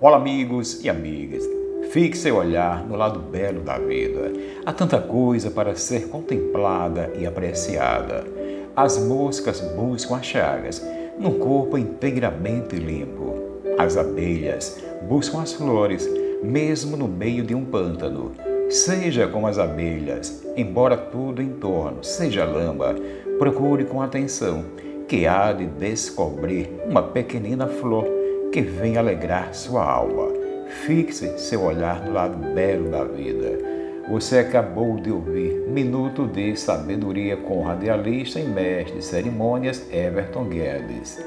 Olá, amigos e amigas. Fixe seu olhar no lado belo da vida. Há tanta coisa para ser contemplada e apreciada. As moscas buscam as chagas num corpo inteiramente limpo. As abelhas buscam as flores, mesmo no meio de um pântano. Seja como as abelhas, embora tudo em torno seja lama, procure com atenção, que há de descobrir uma pequenina flor que vem alegrar sua alma. Fixe seu olhar no lado belo da vida. Você acabou de ouvir Minuto de Sabedoria com radialista e mestre de cerimônias Everton Guedes.